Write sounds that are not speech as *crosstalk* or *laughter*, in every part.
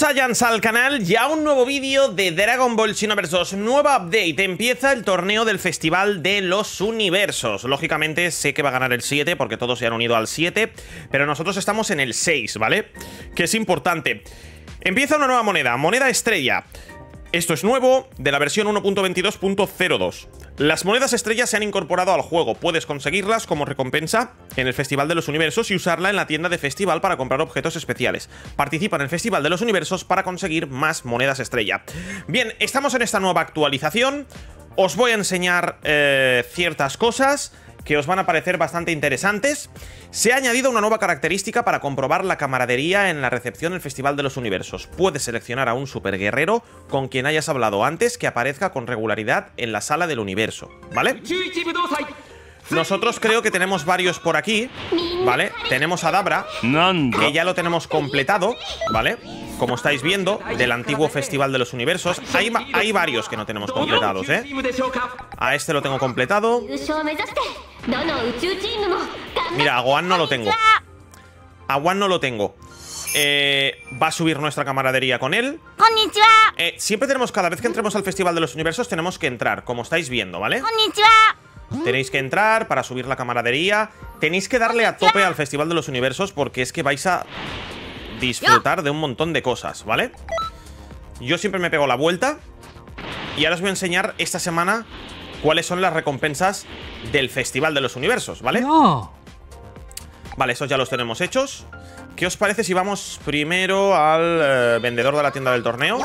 Bienvenidos al canal y a un nuevo vídeo de Dragon Ball Xenoverse Nueva update, empieza el torneo del Festival de los Universos. Lógicamente sé que va a ganar el 7 porque todos se han unido al 7 Pero nosotros estamos en el 6, ¿vale? Que es importante. Empieza una nueva moneda, moneda estrella esto es nuevo, de la versión 1.22.02. Las monedas estrellas se han incorporado al juego. Puedes conseguirlas como recompensa en el Festival de los Universos y usarla en la tienda de festival para comprar objetos especiales. Participa en el Festival de los Universos para conseguir más monedas estrella. Bien, estamos en esta nueva actualización. Os voy a enseñar eh, ciertas cosas que os van a parecer bastante interesantes. Se ha añadido una nueva característica para comprobar la camaradería en la recepción del Festival de los Universos. Puedes seleccionar a un superguerrero con quien hayas hablado antes que aparezca con regularidad en la sala del universo, ¿vale? Nosotros creo que tenemos varios por aquí, ¿vale? Tenemos a Dabra, que ya lo tenemos completado, ¿vale? Como estáis viendo, del antiguo Festival de los Universos. Hay, hay varios que no tenemos completados, ¿eh? A este lo tengo completado. Mira, a Gohan no lo tengo. A Gohan no lo tengo. Eh, va a subir nuestra camaradería con él. Eh, siempre tenemos, cada vez que entremos al Festival de los Universos, tenemos que entrar, como estáis viendo, ¿vale? Tenéis que entrar para subir la camaradería. Tenéis que darle a tope al Festival de los Universos porque es que vais a disfrutar de un montón de cosas, ¿vale? Yo siempre me pego la vuelta y ahora os voy a enseñar esta semana cuáles son las recompensas del Festival de los Universos, ¿vale? Vale, esos ya los tenemos hechos. ¿Qué os parece si vamos primero al eh, vendedor de la tienda del torneo?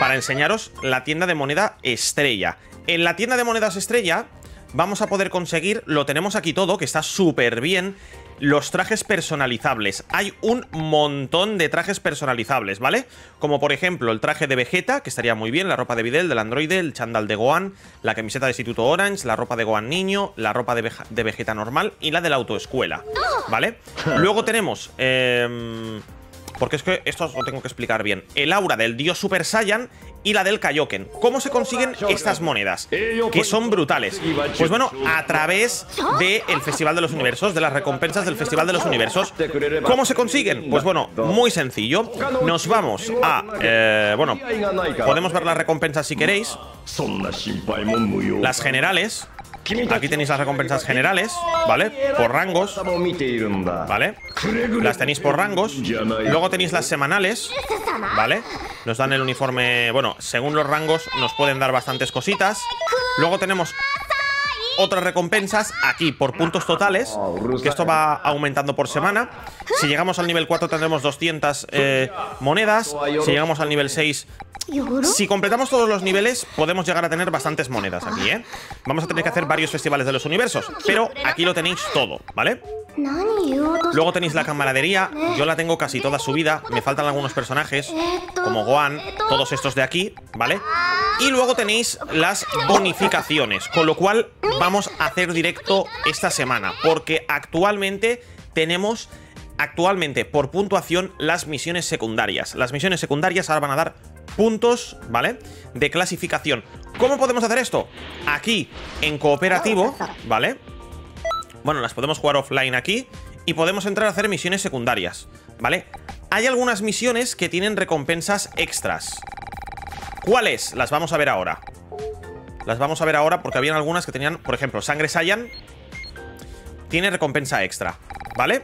Para enseñaros la tienda de moneda estrella. En la tienda de monedas estrella vamos a poder conseguir, lo tenemos aquí todo, que está súper bien, los trajes personalizables. Hay un montón de trajes personalizables, ¿vale? Como por ejemplo el traje de Vegeta, que estaría muy bien, la ropa de Videl, del androide, el chandal de Gohan, la camiseta de Instituto Orange, la ropa de Gohan niño, la ropa de, Vegeta normal y la de la autoescuela, ¿vale? Luego tenemos... Eh, porque es que esto os lo tengo que explicar bien. El aura del dios Super Saiyan y la del Kaioken. ¿Cómo se consiguen estas monedas? Que son brutales. Pues bueno, a través del Festival de los Universos, de las recompensas del Festival de los Universos. ¿Cómo se consiguen? Pues bueno, muy sencillo. Nos vamos a... Eh, bueno, podemos ver las recompensas si queréis. Las generales. Aquí tenéis las recompensas generales, ¿vale? Por rangos, ¿vale? Las tenéis por rangos. Luego tenéis las semanales, ¿vale? Nos dan el uniforme... Bueno, según los rangos nos pueden dar bastantes cositas. Luego tenemos otras recompensas aquí por puntos totales, que esto va aumentando por semana. Si llegamos al nivel 4 tendremos 200 eh, monedas, si llegamos al nivel 6 si completamos todos los niveles, podemos llegar a tener bastantes monedas aquí, ¿eh? Vamos a tener que hacer varios festivales de los universos, pero aquí lo tenéis todo, ¿vale? Luego tenéis la camaradería, yo la tengo casi toda subida, me faltan algunos personajes, como Gohan, todos estos de aquí, ¿vale? Y luego tenéis las bonificaciones, con lo cual vamos a hacer directo esta semana, porque actualmente tenemos actualmente por puntuación las misiones secundarias. Las misiones secundarias ahora van a dar puntos, ¿vale? De clasificación. ¿Cómo podemos hacer esto? Aquí, en cooperativo, ¿vale? Bueno, las podemos jugar offline aquí y podemos entrar a hacer misiones secundarias, ¿vale? Hay algunas misiones que tienen recompensas extras. ¿Cuáles? Las vamos a ver ahora. Las vamos a ver ahora porque habían algunas que tenían, por ejemplo, Sangre Saiyan tiene recompensa extra, ¿vale?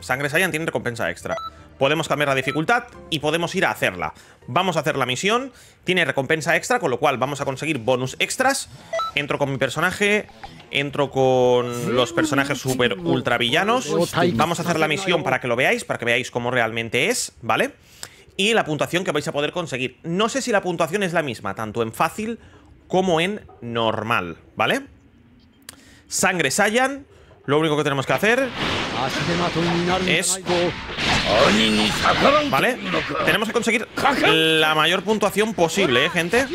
Sangre Saiyan tiene recompensa extra. Podemos cambiar la dificultad y podemos ir a hacerla. Vamos a hacer la misión, tiene recompensa extra, con lo cual vamos a conseguir bonus extras. Entro con mi personaje, entro con los personajes super ultra villanos. Vamos a hacer la misión para que lo veáis, para que veáis cómo realmente es, ¿vale? Y la puntuación que vais a poder conseguir. No sé si la puntuación es la misma, tanto en fácil como en normal, ¿vale? Sangre Saiyan. Lo único que tenemos que hacer es ¿Vale? Tenemos que conseguir la mayor puntuación posible, ¿eh, gente?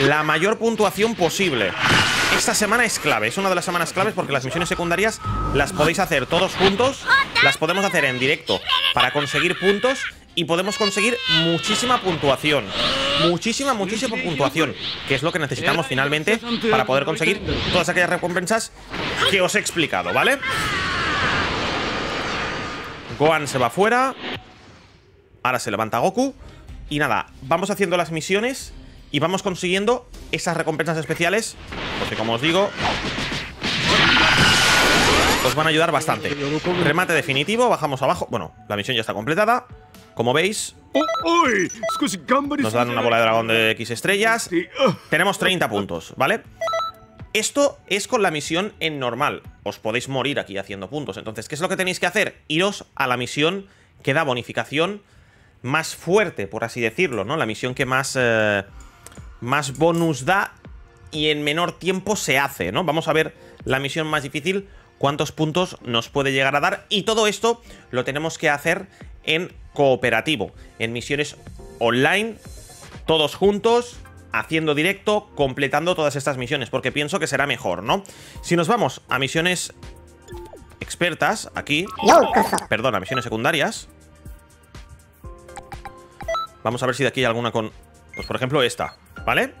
La mayor puntuación posible. Esta semana es clave, es una de las semanas claves porque las misiones secundarias las podéis hacer todos juntos, las podemos hacer en directo para conseguir puntos y podemos conseguir muchísima puntuación. Muchísima, muchísima puntuación, que es lo que necesitamos finalmente para poder conseguir todas aquellas recompensas que os he explicado, ¿vale? Gohan se va fuera. Ahora se levanta Goku. Y nada, vamos haciendo las misiones y vamos consiguiendo esas recompensas especiales. Porque como os digo, os van a ayudar bastante. Remate definitivo, bajamos abajo. Bueno, la misión ya está completada. Como veis, nos dan una bola de dragón de X estrellas. Tenemos 30 puntos, ¿vale? Esto es con la misión en normal. Os podéis morir aquí haciendo puntos. Entonces, ¿qué es lo que tenéis que hacer? Iros a la misión que da bonificación más fuerte, por así decirlo, ¿no? La misión que más, eh, más bonus da y en menor tiempo se hace, ¿no? Vamos a ver la misión más difícil, cuántos puntos nos puede llegar a dar. Y todo esto lo tenemos que hacer en cooperativo, en misiones online, todos juntos, haciendo directo, completando todas estas misiones, porque pienso que será mejor, ¿no? Si nos vamos a misiones expertas, aquí, perdón, a misiones secundarias, vamos a ver si de aquí hay alguna con, pues por ejemplo esta, ¿vale?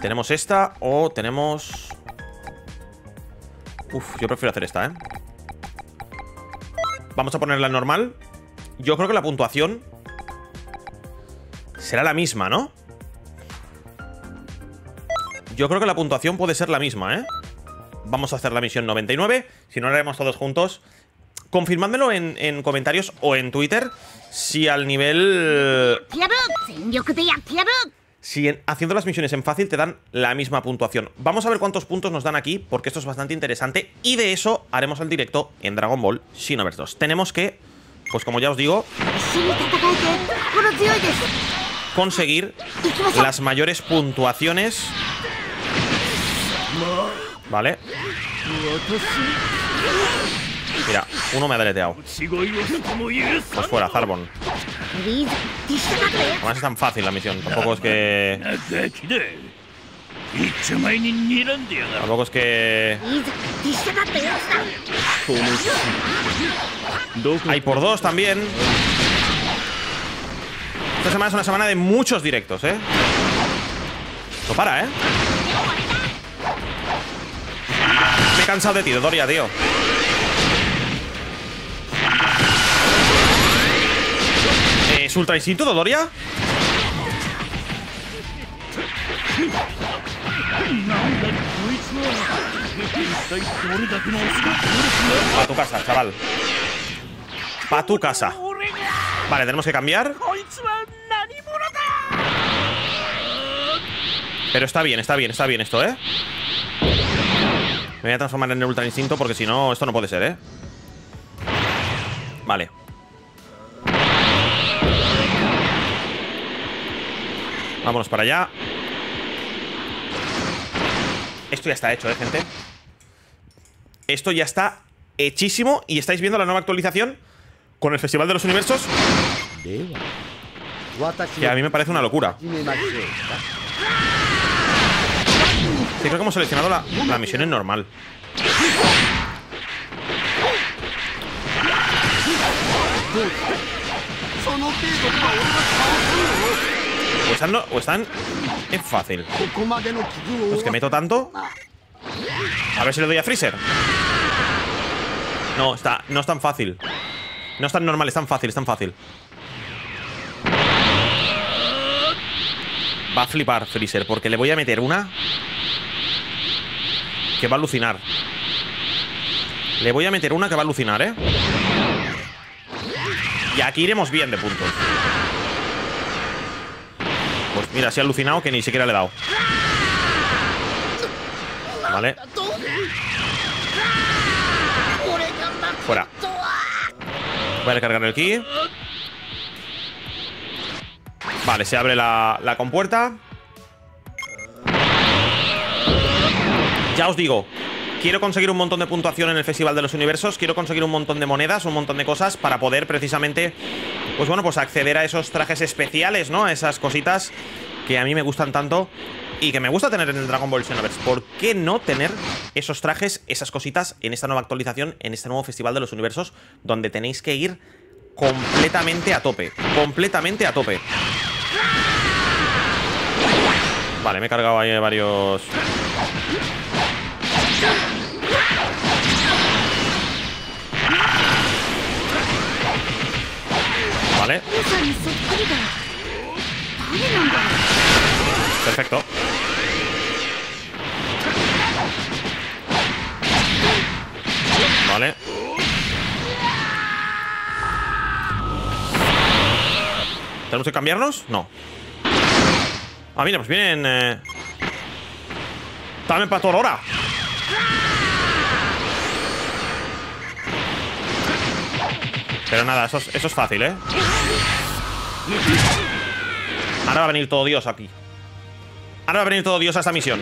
Tenemos esta o tenemos... Uf, yo prefiero hacer esta, ¿eh? Vamos a ponerla en normal Yo creo que la puntuación Será la misma, ¿no? Yo creo que la puntuación puede ser la misma, ¿eh? Vamos a hacer la misión 99 Si no la haremos todos juntos Confirmádmelo en, en comentarios o en Twitter Si al nivel si haciendo las misiones en fácil te dan la misma puntuación. Vamos a ver cuántos puntos nos dan aquí, porque esto es bastante interesante. Y de eso haremos el directo en Dragon Ball Xenoverse 2. Tenemos que, pues como ya os digo, conseguir las mayores puntuaciones. Vale. Mira, uno me ha deleteado. Pues fuera, Zarbon. Además es tan fácil la misión. Tampoco es que... Tampoco es que... Hay por dos también. Esta semana es una semana de muchos directos, ¿eh? No para, ¿eh? Me he cansado de ti, Doria, tío. ¿Es Ultra Instinto, Dodoria? Pa' tu casa, chaval Pa' tu casa Vale, tenemos que cambiar Pero está bien, está bien, está bien esto, ¿eh? Me voy a transformar en el Ultra Instinto porque si no, esto no puede ser, ¿eh? Vale. Vámonos para allá. Esto ya está hecho, eh, gente Esto ya está hechísimo Y estáis viendo la nueva actualización Con el Festival de los Universos. Que a mí me parece una locura Sí, creo que hemos seleccionado la, la misión en normal o están, o están es fácil. Pues que meto tanto. A ver si le doy a Freezer. No, está, no es tan fácil. No es tan normal, es tan fácil, es tan fácil. Va a flipar Freezer, porque le voy a meter una que va a alucinar. Le voy a meter una que va a alucinar, ¿eh? Y aquí iremos bien de puntos. Pues mira, se ha alucinado que ni siquiera le he dado. Vale. Fuera. Voy a recargar el ki. Vale, se abre la, la compuerta. Ya os digo, quiero conseguir un montón de puntuación en el Festival de los Universos, quiero conseguir un montón de monedas, un montón de cosas para poder precisamente pues bueno, pues acceder a esos trajes especiales, ¿no? A esas cositas que a mí me gustan tanto y que me gusta tener en el Dragon Ball Xenoverse. ¿Por qué no tener esos trajes, esas cositas en esta nueva actualización, en este nuevo Festival de los Universos, donde tenéis que ir completamente a tope? Completamente a tope. Vale, me he cargado ahí varios... Vale. Perfecto. Vale. ¿Tenemos que cambiarnos? No. Ah, mira, pues vienen... Eh... Dame para toda hora. Pero nada, eso es, eso es fácil, ¿eh? Ahora va a venir todo Dios aquí. Ahora va a venir todo Dios a esta misión.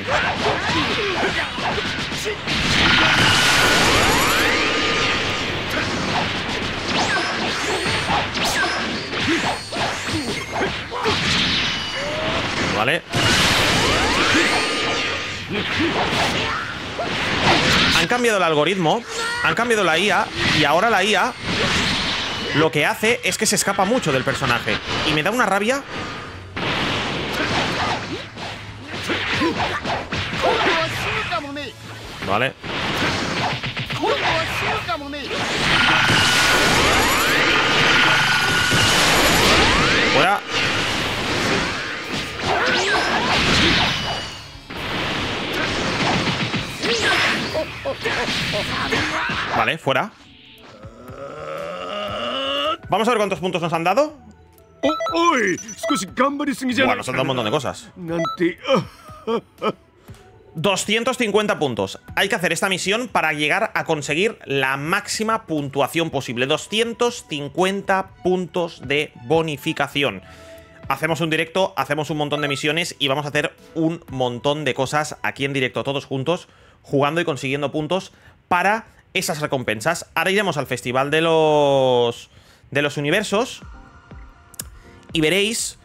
Vale. Han cambiado el algoritmo, han cambiado la IA y ahora la IA lo que hace es que se escapa mucho del personaje. Y me da una rabia. Vale. Fuera. Vale, fuera. Vamos a ver cuántos puntos nos han dado. Bueno, nos han dado un montón de cosas. 250 *laughs* puntos. Hay que hacer esta misión para llegar a conseguir la máxima puntuación posible. 250 puntos de bonificación. Hacemos un directo, hacemos un montón de misiones y vamos a hacer un montón de cosas aquí en directo todos juntos, jugando y consiguiendo puntos para esas recompensas. Ahora iremos al Festival de los de los universos y veréis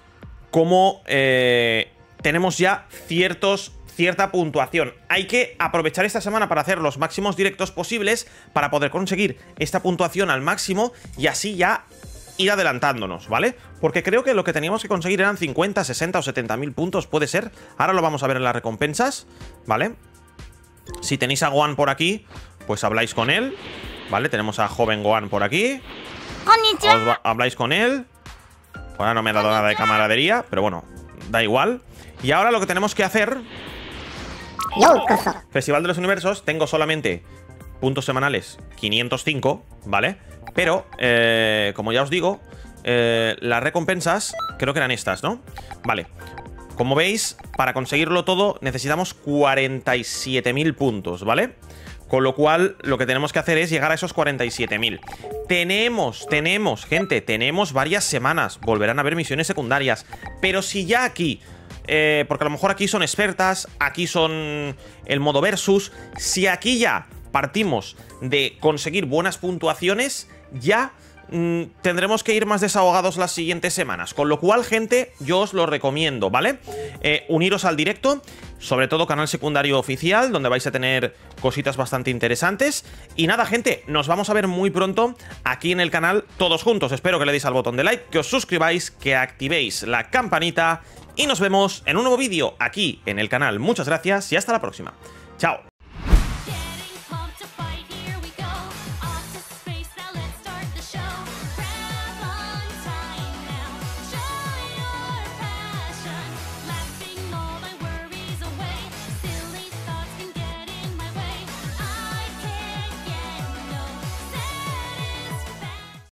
cómo eh, tenemos ya ciertos, cierta puntuación. Hay que aprovechar esta semana para hacer los máximos directos posibles para poder conseguir esta puntuación al máximo y así ya ir adelantándonos, ¿vale? Porque creo que lo que teníamos que conseguir eran 50, 60 o 70 mil puntos, puede ser. Ahora lo vamos a ver en las recompensas, ¿vale? Si tenéis a Gohan por aquí, pues habláis con él, ¿vale? Tenemos a Joven Gohan por aquí. Habláis con él. Ahora no me ha dado nada de camaradería, pero bueno, da igual. Y ahora lo que tenemos que hacer... Festival de los Universos, tengo solamente puntos semanales 505, ¿vale? Pero, eh, como ya os digo, eh, las recompensas creo que eran estas, ¿no? Vale. Como veis, para conseguirlo todo necesitamos 47.000 puntos, ¿vale? Con lo cual, lo que tenemos que hacer es llegar a esos 47.000. Tenemos, tenemos, gente, tenemos varias semanas. Volverán a haber misiones secundarias. Pero si ya aquí... Eh, porque a lo mejor aquí son expertas, aquí son el modo versus. Si aquí ya partimos de conseguir buenas puntuaciones, ya mm, tendremos que ir más desahogados las siguientes semanas. Con lo cual, gente, yo os lo recomiendo, ¿vale? Eh, uniros al directo sobre todo canal secundario oficial, donde vais a tener cositas bastante interesantes. Y nada, gente, nos vamos a ver muy pronto aquí en el canal todos juntos. Espero que le deis al botón de like, que os suscribáis, que activéis la campanita y nos vemos en un nuevo vídeo aquí en el canal. Muchas gracias y hasta la próxima. Chao.